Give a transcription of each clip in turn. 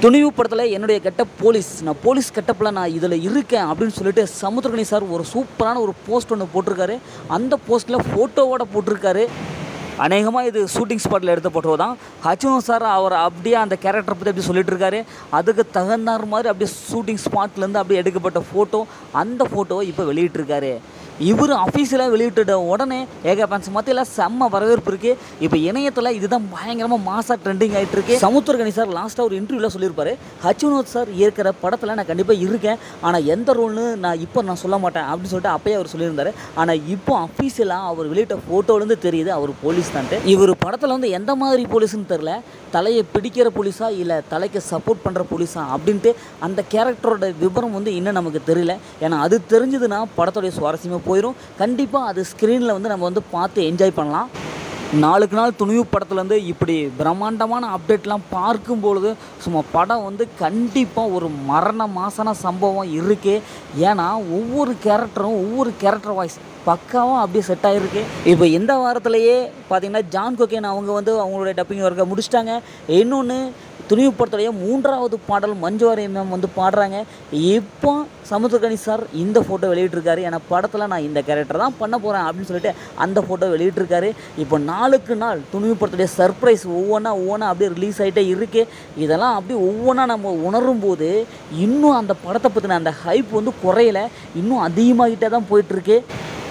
துணிவு படத்தில் என்னுடைய getup police. நான் போலீஸ் கெட்டப்பில் நான் இதில் இருக்கேன் அப்படின்னு சொல்லிட்டு சமுத்திரகணி சார் ஒரு சூப்பரான ஒரு போஸ்ட் ஒன்று போட்டிருக்காரு. அந்த போஸ்ட்டில் ஃபோட்டோவோட போட்டிருக்காரு. அநேகமாக இது ஷூட்டிங் ஸ்பாட்டில் எடுத்த போட்டோ தான். ஹச்சுனோ சார் அவர் அப்படியே அந்த கேரக்டரை பற்றி அப்படி சொல்லிட்டு இருக்காரு அதுக்கு தகுந்தார் மாதிரி அப்படியே ஷூட்டிங் ஸ்பாட்லேருந்து அப்படியே எடுக்கப்பட்ட ஃபோட்டோ அந்த ஃபோட்டோவை இப்போ வெளியிட்டிருக்காரு. இவர் அஃபீஷியலாக வெளியிட்ட உடனே ஏகா ஃபேன்ஸ் மத்தியில் செம்ம வரவேற்பு இருக்குது இப்போ இணையத்தில் இதுதான் பயங்கரமாக மாசாக ட்ரெண்டிங் ஆகிட்டு இருக்கு சமுத்திரகணி சார் லாஸ்ட்டாக ஒரு இன்டர்வியூவில் சொல்லியிருப்பாரு. ஹச்சுனோத் சார் இருக்கிற படத்தில் நான் கண்டிப்பாக இருக்கேன். ஆனால் எந்த ரோல்னு நான் இப்போ நான் சொல்ல மாட்டேன் அப்படின்னு சொல்லிட்டு அப்பயே அவர் சொல்லியிருந்தாரு. ஆனால் இப்போ அஃபீஷியலாக அவர் வெளியிட்ட ஃபோட்டோலேருந்து தெரியுது அவர் போலீஸ் தான்ட்டு இவர் படத்தில் வந்து எந்த மாதிரி போலீஸ்னு தெரில தலையை பிடிக்கிற போலீஸா இல்லை தலைக்கு சப்போர்ட் பண்ணுற போலீஸா அப்படின்ட்டு அந்த கேரக்டரோட விவரம் வந்து இன்னும் நமக்கு தெரியல. ஏன்னா அது தெரிஞ்சதுன்னா படத்தோடைய சுவாரஸ்யமாக போயிடும் கண்டிப்பாக அது ஸ்க்ரீனில் வந்து நம்ம வந்து பார்த்து என்ஜாய் பண்ணலாம். நாளுக்கு நாள் துணிவு படத்துலேருந்து இப்படி பிரம்மாண்டமான அப்டேட்லாம் பார்க்கும் பொழுது சும்மா படம் வந்து கண்டிப்பாக ஒரு மரண மாசான சம்பவம் இருக்குது ஏன்னா ஒவ்வொரு கேரக்டரும் ஒவ்வொரு கேரக்டர் வாய்ஸ் பக்காவும் அப்படியே செட் ஆகிருக்கு இப்போ இந்த வாரத்திலேயே பார்த்திங்கன்னா ஜான் கொக்கேன் அவங்க வந்து அவங்களுடைய டப்பிங் ஒர்க்கை முடிச்சிட்டாங்க. இன்னொன்று துணிவு படத்துடைய மூன்றாவது பாடல் மஞ்சுவாரி மேம் வந்து பாடுறாங்க. இப்போ சமுத்திரகணி சார் இந்த ஃபோட்டோ வெளியிட்டிருக்காரு. ஏன்னா படத்தில் நான் இந்த கேரக்டர் தான் பண்ண போகிறேன் அப்படின்னு சொல்லிட்டு அந்த ஃபோட்டோ வெளியிட்டிருக்காரு. இப்போ நாளுக்கு நாள் துணிவு படத்துடைய சர்ப்ரைஸ் ஒவ்வொன்றா ஒவ்வொன்றா அப்படியே ரிலீஸ் ஆகிட்டே இருக்குது இதெல்லாம் அப்படியே ஒவ்வொன்றா நம்ம உணரும் போது இன்னும் அந்த படத்தை பற்றின அந்த ஹைப் வந்து குறையலை. இன்னும் அதிகமாகிட்டே தான் போயிட்டுருக்கு.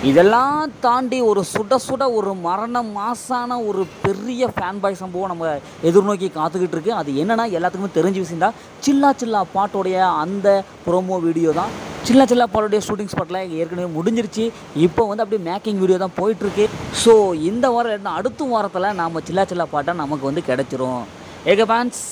இதெல்லாம் தாண்டி ஒரு சுட சுட ஒரு மரண மாசான ஒரு பெரிய ஃபேன் பாய் சம்பவம் நம்ம எதிர்நோக்கி காத்துக்கிட்டு இருக்கு. அது என்னன்னா எல்லாத்துக்குமே தெரிஞ்ச விஷயம் தான். சில்லா சில்லா பாட்டோடைய அந்த ப்ரோமோ வீடியோ தான். சில்லா சில்லா பாட்டோடைய ஷூட்டிங் ஸ்பாட்டில் ஏற்கனவே முடிஞ்சிருச்சு. இப்போ வந்து அப்படியே மேக்கிங் வீடியோ தான் போயிட்டுருக்கு. ஸோ இந்த வாரம் என்ன அடுத்த வாரத்தில் நாம் சில்லா சில்லா பாட்டை நமக்கு வந்து கிடச்சிரும். ஏக ஃபேன்ஸ்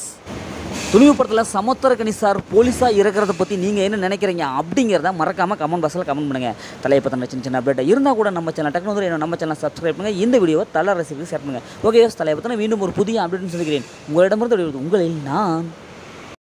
துணிவு படத்தில் சமுத்திரக்கணி சார் போலீஸாக இருக்கிறத பற்றி நீங்கள் என்ன நினைக்கிறீங்க அப்படிங்கிறத மறக்காமல் கமெண்ட் பாக்ஸில் கமெண்ட் பண்ணுங்கள் தலையை பற்றின சின்ன சின்ன அப்டேட் இருந்தால் கூட நம்ம சேனல் டெக்னாலஜி நம்ம சேனல் சப்ஸ்கிரைப் பண்ணுங்கள் இந்த வீடியோவை தலை ரசிக்கு ஷேர் பண்ணுங்கள் ஓகே தலையை பற்றின மீண்டும் ஒரு புதிய அப்டேட்னு சொல்லிக்கிறேன். உங்களிடமிருந்து உங்களில் நான்